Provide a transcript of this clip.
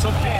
some